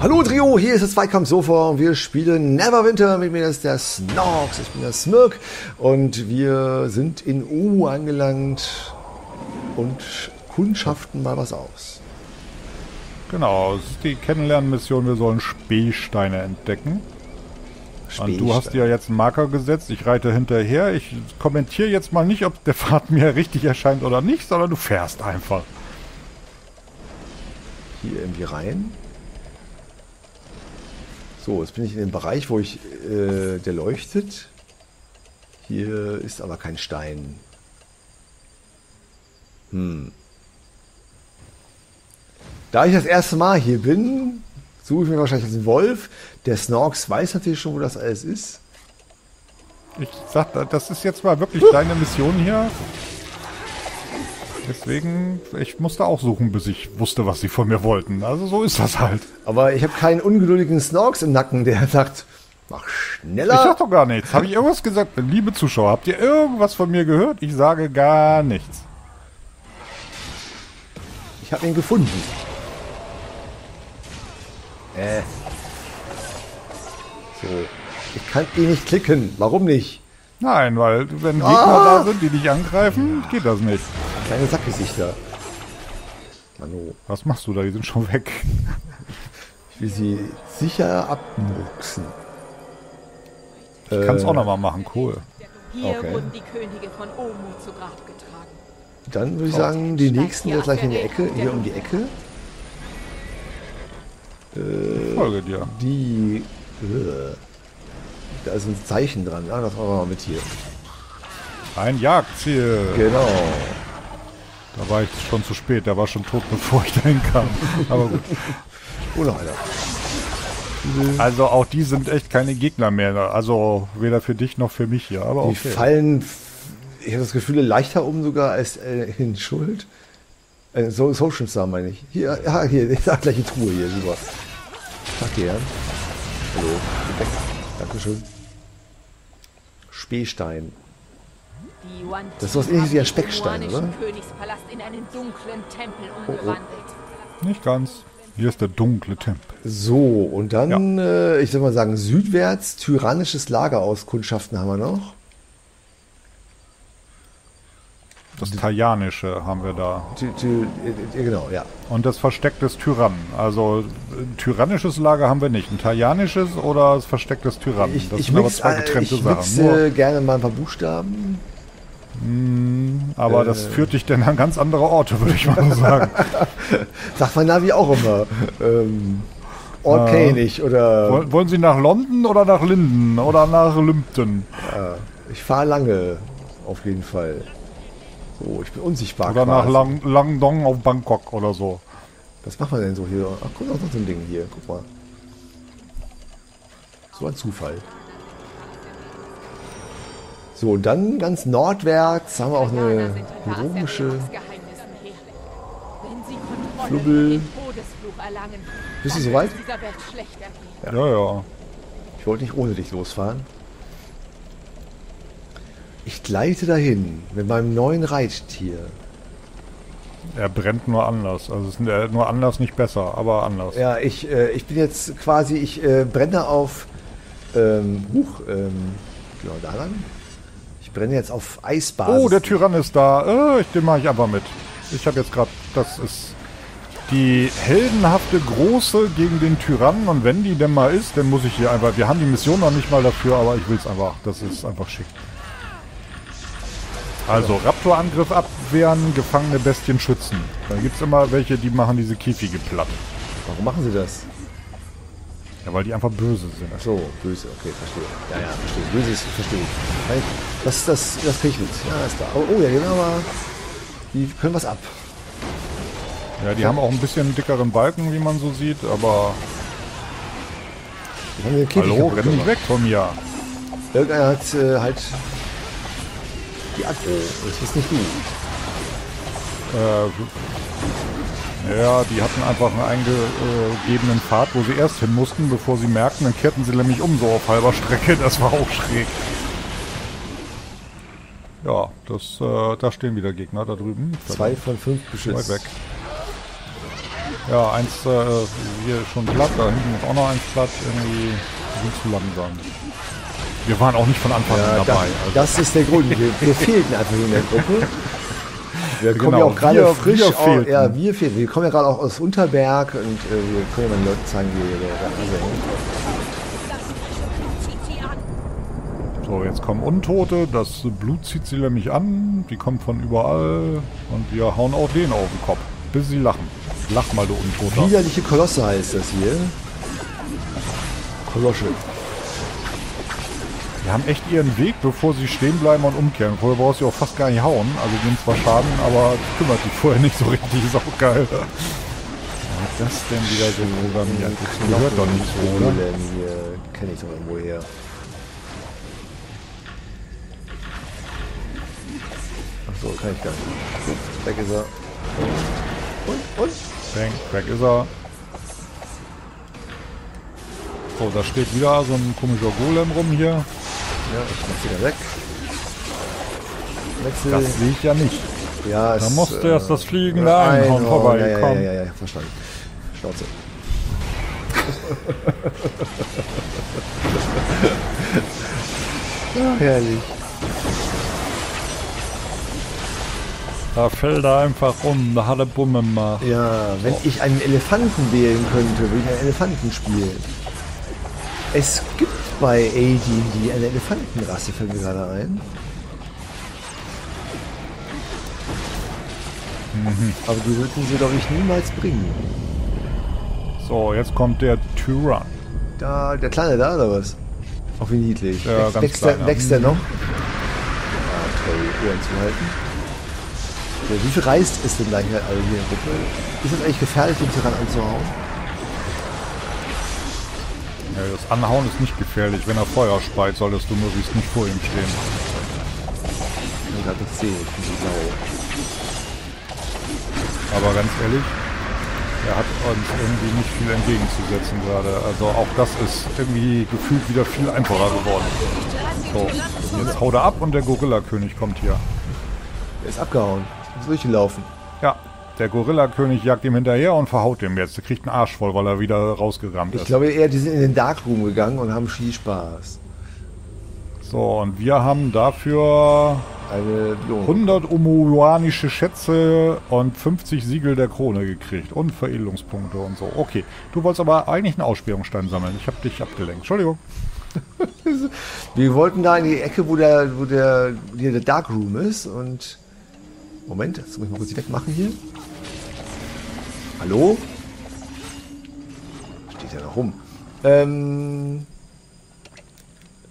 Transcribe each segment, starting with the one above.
Hallo Trio, hier ist das Zweikampf Sofa und wir spielen Neverwinter. Mit mir ist der Snorks, ich bin der Smirk und wir sind in Umu angelangt und kundschaften mal was aus. Genau, es ist die Kennenlernmission, wir sollen Spähsteine entdecken. Und du hast dir jetzt einen Marker gesetzt, ich reite hinterher. Ich kommentiere jetzt mal nicht, ob der Pfad mir richtig erscheint oder nicht, sondern du fährst einfach. Hier irgendwie rein. So, jetzt bin ich in dem Bereich, wo ich, äh, der leuchtet. Hier ist aber kein Stein. Hm. Da ich das erste Mal hier bin, suche ich mir wahrscheinlich einen Wolf. Der Snorks weiß natürlich schon, wo das alles ist. Ich sag, das ist jetzt mal wirklich deine Mission hier. Deswegen, ich musste auch suchen, bis ich wusste, was sie von mir wollten. Also so ist das halt. Aber ich habe keinen ungeduldigen Snorks im Nacken, der sagt, mach schneller. Ich sag doch gar nichts. Habe ich irgendwas gesagt? Liebe Zuschauer, habt ihr irgendwas von mir gehört? Ich sage gar nichts. Ich habe ihn gefunden. Äh. So. Ich kann ihn nicht klicken. Warum nicht? Nein, weil wenn Gegner ah! da sind, die dich angreifen, geht das nicht. Kleine Sackgesichter. Manu. Was machst du da? Die sind schon weg. Ich will sie sicher abmuchsen. Ich kann es auch nochmal machen, cool. Hier okay. wurden die Könige von Omu zu Grab getragen. Dann würde ich sagen, die nächsten sind gleich in die Ecke, hier um die Ecke. Äh, Folge dir. Die. Äh, da ist ein Zeichen dran. Ah, das machen wir mal mit hier. Ein Jagdziel. Genau. Da war ich schon zu spät. Der war schon tot, bevor ich dahin kam. Aber gut. Oh, einer. Also auch die sind echt keine Gegner mehr. Also weder für dich noch für mich hier. Aber die okay. fallen, ich habe das Gefühl, leichter um sogar als äh, in Schuld. Äh, so, Social Star meine ich. Hier, ja, hier, ich sag gleich die Truhe hier, super. Danke, ja. Hallo. Dankeschön. Spähstein. Das ist was ähnliches wie ein Speckstein, oder? Oh, oh. Nicht ganz. Hier ist der dunkle Tempel. So, und dann, ja. äh, ich soll mal sagen, südwärts, tyrannisches Lageraus-Kundschaften haben wir noch. Das Tajanische haben wir da. Ty, ty, genau, ja. Und das Versteck des Tyrannen. Also ein tyrannisches Lager haben wir nicht. Ein tajanisches oder das Versteck des Tyrannen. Ich, das ich sind mix, aber zwei getrennte ich Sachen. Ich mixe gerne mal ein paar Buchstaben. Mm, aber äh, das führt dich denn an ganz andere Orte, würde ich mal sagen. Sagt mein Navi auch immer. Ähm, Ort äh, ich, oder... Wollen Sie nach London oder nach Linden oder nach Lympton? Ja, ich fahre lange, auf jeden Fall. So, ich bin unsichtbar. Oder quasi. nach Lang Langdong auf Bangkok oder so. Was machen wir denn so hier? Ach, guck mal, so ein Ding hier. Guck mal. So ein Zufall. So, und dann ganz nordwärts haben wir auch eine heroische Flubbel. Bist du soweit? Ja. ja, ja. Ich wollte nicht ohne dich losfahren. Ich gleite dahin mit meinem neuen Reittier. Er brennt nur anders. Also ist nur anders nicht besser, aber anders. Ja, ich, äh, ich bin jetzt quasi, ich äh, brenne auf ähm, Huch, ähm, genau da lang. Brenne jetzt auf Eisbasis. Oh, der Tyrann ist da. Äh, den mache ich aber mit. Ich habe jetzt gerade, das ist die heldenhafte Große gegen den Tyrannen. Und wenn die denn mal ist, dann muss ich hier einfach, wir haben die Mission noch nicht mal dafür, aber ich will es einfach. Das ist einfach schick. Also Raptorangriff abwehren, gefangene Bestien schützen. Da gibt es immer welche, die machen diese Käfige platt. Warum machen sie das? Ja, weil die einfach böse sind. Ach so, böse, okay, verstehe. Ja, ja, verstehe. Böse ist, verstehe ich. Das, das, das krieg ich mit. Ja, ist da. Oh, oh ja, genau, aber die können was ab. Ja, die ja. haben auch ein bisschen dickeren Balken, wie man so sieht, aber... Hallo, renn nicht weg von mir. Irgendeiner hat äh, halt die Aggro. Das ist nicht du. Äh, ja, die hatten einfach einen eingegebenen Pfad, wo sie erst hin mussten, bevor sie merkten. Dann kehrten sie nämlich um so auf halber Strecke. Das war auch schräg. Ja, das, äh, da stehen wieder Gegner da drüben. Zwei von fünf beschützt. Weit weg. Ja, eins äh, hier schon platt, da hinten ist auch noch eins platt, irgendwie sind zu langsam. Wir waren auch nicht von Anfang an dabei. Das, also. das ist der Grund. Wir, wir fehlten einfach in der Gruppe. Wir kommen genau, ja auch gerade frisch. Wir auch, ja, wir fehlen. Wir kommen ja gerade auch aus Unterberg und äh, wir können ja mal den Leuten zeigen, wie wir da So, jetzt kommen Untote. Das Blut zieht sie nämlich an. Die kommen von überall. Und wir hauen auch den auf den Kopf. Bis sie lachen. Lach mal, du Untoter. Widerliche Kolosse heißt das hier. Kolosche. Die haben echt ihren Weg, bevor sie stehen bleiben und umkehren. Vorher brauchst du auch fast gar nicht hauen. Also die gehen zwar Schaden, aber kümmert dich vorher nicht so richtig. Ist auch geil. Was das denn wieder so programmiert? Das gehört doch nicht so, oder? Denn hier kenne ich doch irgendwo her. Achso, kann ich gar nicht. Weg ist er. Und, und? Bang, weg ist er. So, da steht wieder so ein komischer Golem rum hier. Ja, ich mach wieder weg. Wechsel. Das sehe ich ja nicht. Ja, da musst du erst das Fliegen da einhauen, vorbei. Ja, ja, ja, ja, ja, verstanden. Schnauze. ja, herrlich. Da fällt er einfach um, da hat er Bumme gemacht. Ja, wenn ich einen Elefanten wählen könnte, würde ich einen Elefanten spielen. Es gibt bei AD&D eine Elefantenrasse, fällt mir gerade ein. Mhm. Aber die würden sie, glaube ich, niemals bringen. So, jetzt kommt der Tyrann. Da, der Kleine da, oder was? Auch wie niedlich. Ja, Wächst, ganz wächst, der, wächst der noch? Ja, toll, Ohren zu halten. Ja, wie viel reist ist denn gleich also hier in der Gruppe? Ist es eigentlich gefährlich, den Tyrann anzuhauen? Ja, das Anhauen ist nicht gefährlich. Wenn er Feuer speit, solltest du möglichst nicht vor ihm stehen. Ja, das sehe ich, blau. Aber ganz ehrlich, er hat uns irgendwie nicht viel entgegenzusetzen gerade. Also auch das ist irgendwie gefühlt wieder viel einfacher geworden. So, jetzt haut er ab und der Gorilla-König kommt hier. Er ist abgehauen. Ist durchgelaufen. Ja, der Gorilla-König jagt ihm hinterher und verhaut ihm jetzt. Der kriegt einen Arsch voll, weil er wieder rausgerannt ist. Ich glaube eher, die sind in den Darkroom gegangen und haben viel Spaß. So, und wir haben dafür 100 omoanische Schätze und 50 Siegel der Krone gekriegt und Veredelungspunkte und so. Okay, du wolltest aber eigentlich einen Aussperrungsstein sammeln. Ich habe dich abgelenkt. Entschuldigung. wir wollten da in die Ecke, wo der, wo der, der Darkroom ist und Moment, jetzt muss ich mal kurz wegmachen hier. Hallo? Steht ja noch rum. Ähm.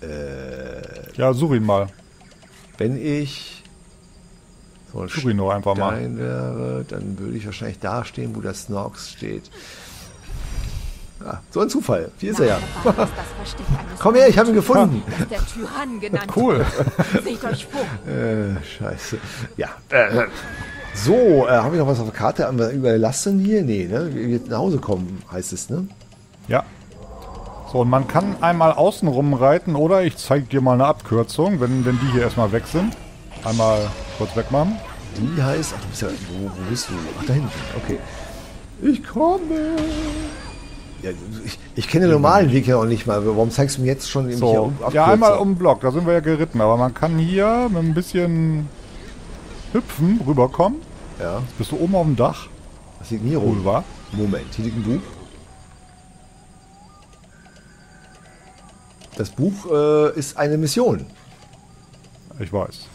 Äh, ja, such ihn mal. Wenn ich so such ihn nur einfach mal. wäre, dann würde ich wahrscheinlich da stehen, wo der Snorks steht. Ja, so ein Zufall. Hier ist er ja. Komm her, ich habe ihn gefunden. cool. Seht euch vor. Äh, scheiße. Ja. Äh, so, äh, habe ich noch was auf der Karte? Haben wir Überlassen hier? Nee, ne? Wir nach Hause kommen, heißt es, ne? Ja. So, und man kann einmal außen reiten oder ich zeige dir mal eine Abkürzung, wenn, wenn die hier erstmal weg sind. Einmal kurz wegmachen. Die heißt, ach, du bist ja, wo, wo bist du? Ach, da hinten, okay. Ich komme. Ja, ich, ich kenne den normalen Weg ja auch nicht mal. Warum zeigst du mir jetzt schon so. Ja, einmal um den Block, da sind wir ja geritten. Aber man kann hier mit ein bisschen hüpfen rüberkommen. Ja. Jetzt bist du oben auf dem Dach. Was liegt rum? War. Moment, hier liegt ein Buch. Das Buch äh, ist eine Mission. Ich weiß.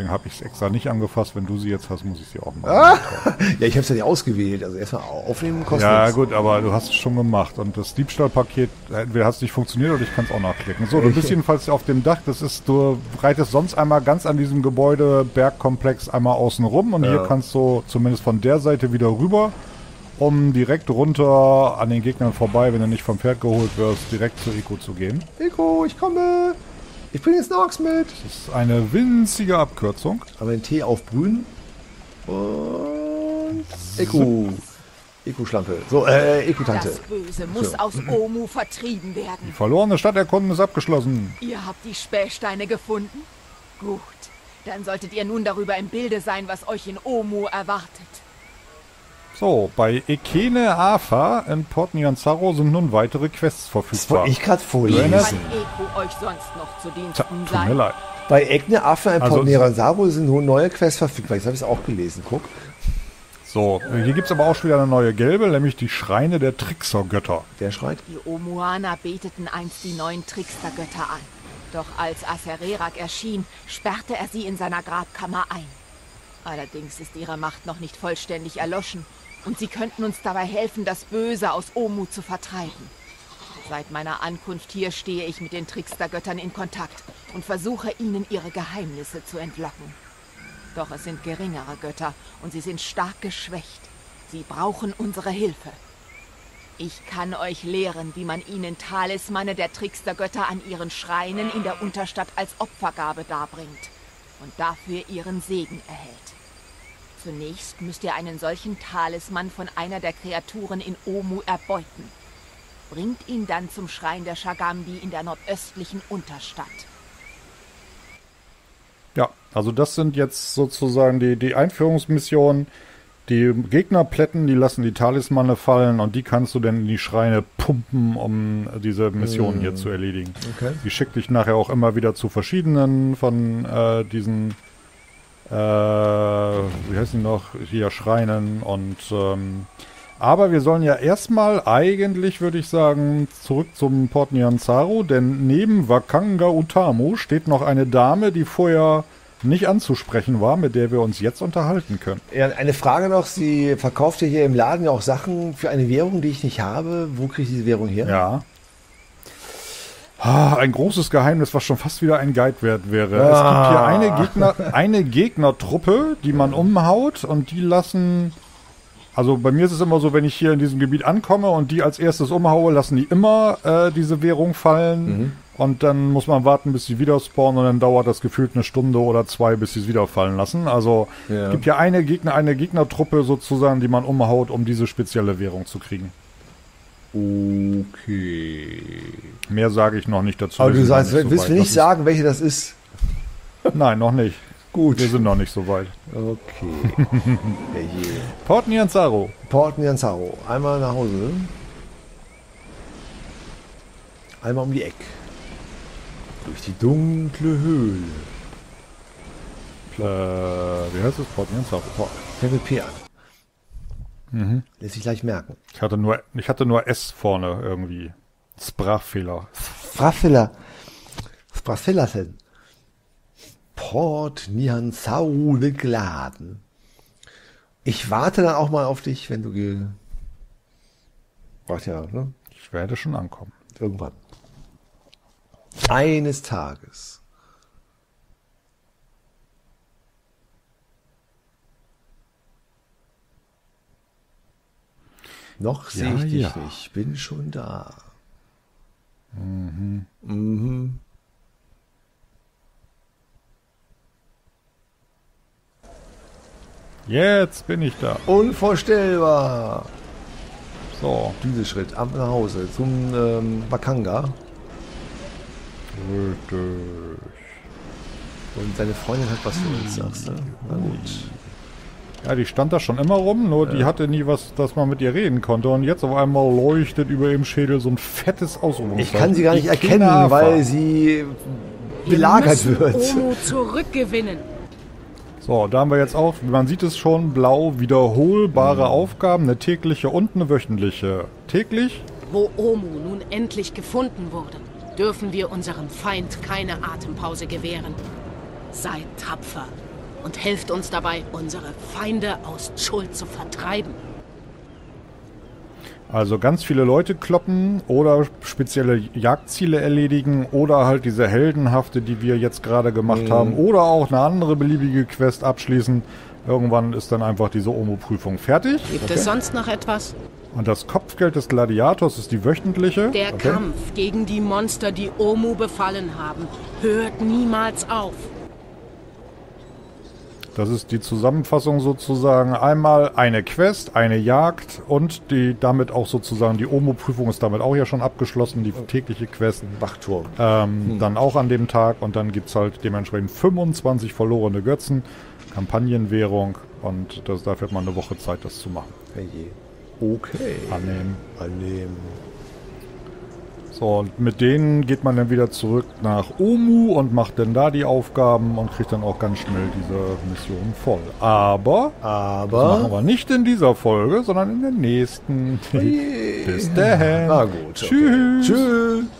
Deswegen habe ich es extra nicht angefasst. Wenn du sie jetzt hast, muss ich sie auch machen. Ah! ja, ich habe es ja nicht ausgewählt. Also erstmal aufnehmen kostet Ja nichts. gut, aber du hast es schon gemacht. Und das Diebstahlpaket, entweder hat es nicht funktioniert oder ich kann es auch nachklicken. So, du bist jedenfalls auf dem Dach. Das ist, du reitest sonst einmal ganz an diesem Gebäude, Bergkomplex einmal außen rum. Und ja. hier kannst du zumindest von der Seite wieder rüber um direkt runter an den Gegnern vorbei, wenn du nicht vom Pferd geholt wirst, direkt zu Eco zu gehen. Eco, ich komme! Ich bringe jetzt Nox mit. Das ist eine winzige Abkürzung. Aber den Tee aufbrühen. Und Eko. Eko-Schlampe. So, äh, Eko-Tante. Das Böse muss so. aus Omu vertrieben werden. Die verlorene Stadt erkunden ist abgeschlossen. Ihr habt die Spähsteine gefunden? Gut. Dann solltet ihr nun darüber im Bilde sein, was euch in Omu erwartet. So, bei Ekene Afa in Port Nianzaro sind nun weitere Quests verfügbar. Das wollte ich gerade vorlesen. Kann Eko euch sonst noch zu Diensten Tja, tut mir leid. Bei Ekne Afa in also, Port Nianzaro sind nun neue Quests verfügbar. Jetzt habe ich es auch gelesen. Guck. So, hier gibt es aber auch schon wieder eine neue gelbe, nämlich die Schreine der Tricksergötter. Der schreit? Die Omuaner beteten einst die neuen Trickstergötter an. Doch als Asererak erschien, sperrte er sie in seiner Grabkammer ein. Allerdings ist ihre Macht noch nicht vollständig erloschen und sie könnten uns dabei helfen, das Böse aus Omu zu vertreiben. Seit meiner Ankunft hier stehe ich mit den Trickstergöttern in Kontakt und versuche ihnen ihre Geheimnisse zu entlocken. Doch es sind geringere Götter und sie sind stark geschwächt. Sie brauchen unsere Hilfe. Ich kann euch lehren, wie man ihnen Talismane der Trickstergötter an ihren Schreinen in der Unterstadt als Opfergabe darbringt und dafür ihren Segen erhält. Zunächst müsst ihr einen solchen Talisman von einer der Kreaturen in Omu erbeuten. Bringt ihn dann zum Schrein der Shagambi in der nordöstlichen Unterstadt. Ja, also das sind jetzt sozusagen die, die Einführungsmissionen. Die Gegnerplätten, die lassen die Talismane fallen und die kannst du dann in die Schreine pumpen, um diese Mission mm. hier zu erledigen. Okay. Die schickt dich nachher auch immer wieder zu verschiedenen von äh, diesen, äh, wie heißen die noch, hier Schreinen und ähm, aber wir sollen ja erstmal eigentlich, würde ich sagen, zurück zum Port Nyanzaru, denn neben Wakanga Utamo steht noch eine Dame, die vorher nicht anzusprechen war, mit der wir uns jetzt unterhalten können. Ja, eine Frage noch. Sie verkauft ja hier im Laden ja auch Sachen für eine Währung, die ich nicht habe. Wo kriege ich diese Währung her? Ja. Ah, ein großes Geheimnis, was schon fast wieder ein Guide wert wäre. Ah. Es gibt hier eine, Gegner, eine Gegnertruppe, die man umhaut und die lassen also bei mir ist es immer so, wenn ich hier in diesem Gebiet ankomme und die als erstes umhaue, lassen die immer äh, diese Währung fallen. Mhm. Und dann muss man warten, bis sie wieder spawnen und dann dauert das gefühlt eine Stunde oder zwei, bis sie es wieder fallen lassen. Also ja. es gibt ja eine Gegner, eine Gegnertruppe sozusagen, die man umhaut, um diese spezielle Währung zu kriegen. Okay. Mehr sage ich noch nicht dazu. Aber du sagst, willst so du nicht sagen, welche das ist? Nein, noch nicht. Gut. Wir sind noch nicht so weit. Okay. Port Nianzaro. Port Nianzaro. Einmal nach Hause. Einmal um die Ecke. Durch die dunkle Höhle. Äh, wie heißt es? Port Nianzaro. Fängt P an. Mhm. Lässt sich gleich merken. Ich hatte nur, ich hatte nur S vorne irgendwie. Sprachfehler. Sprachfehler. Sprachfehler sind. Port Nianzau geladen. Ich warte dann auch mal auf dich, wenn du ge... Warte ja, ne? Ich werde schon ankommen. Irgendwann. Eines Tages. Noch sehe ja, ich dich ja. nicht. Ich bin schon da. Mhm. Mhm. Jetzt bin ich da. Unvorstellbar. So. Dieser Schritt ab nach Hause zum ähm, Bakanga. Und seine Freundin hat was für uns, sagst du? Na gut. Ja, die stand da schon immer rum, nur ja. die hatte nie was, dass man mit ihr reden konnte. Und jetzt auf einmal leuchtet über ihrem Schädel so ein fettes Ausrufungszeichen. Ich kann sie gar nicht erkennen, weil sie belagert wird. Omo zurückgewinnen. So, da haben wir jetzt auch, man sieht es schon, blau, wiederholbare mhm. Aufgaben, eine tägliche und eine wöchentliche. Täglich? Wo Omu nun endlich gefunden wurde, dürfen wir unserem Feind keine Atempause gewähren. Seid tapfer und helft uns dabei, unsere Feinde aus Schuld zu vertreiben. Also ganz viele Leute kloppen oder spezielle Jagdziele erledigen oder halt diese heldenhafte, die wir jetzt gerade gemacht mhm. haben, oder auch eine andere beliebige Quest abschließen. Irgendwann ist dann einfach diese Omo-Prüfung fertig. Gibt okay. es sonst noch etwas? Und das Kopfgeld des Gladiators ist die wöchentliche. Der okay. Kampf gegen die Monster, die Omu befallen haben, hört niemals auf. Das ist die Zusammenfassung sozusagen. Einmal eine Quest, eine Jagd und die damit auch sozusagen die Omo-Prüfung ist damit auch ja schon abgeschlossen, die tägliche Quest. Wachturm. Ähm, hm. Dann auch an dem Tag und dann gibt es halt dementsprechend 25 verlorene Götzen. Kampagnenwährung und das, dafür hat man eine Woche Zeit, das zu machen. Hey. Okay. Annehmen. Annehmen. So, und mit denen geht man dann wieder zurück nach Omu und macht dann da die Aufgaben und kriegt dann auch ganz schnell diese Mission voll. Aber, Aber. das machen wir nicht in dieser Folge, sondern in der nächsten. Oje. Bis dahin. Na gut. Tschüss. Okay. Tschüss.